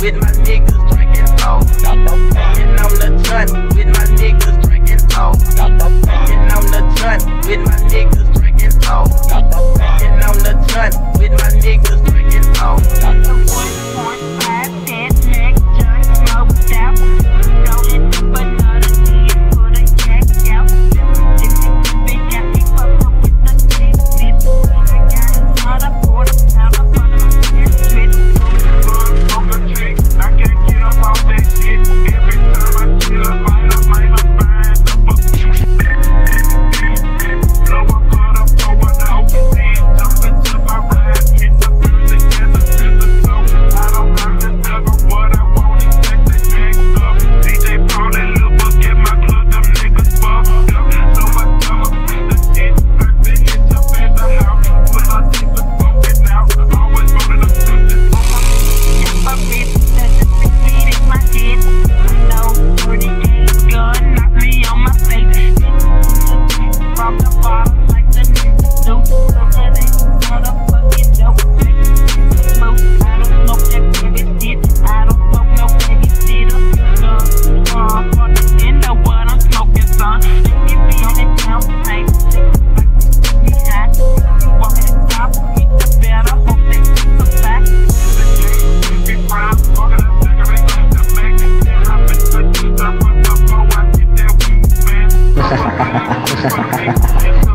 with my Ha ha ha ha ha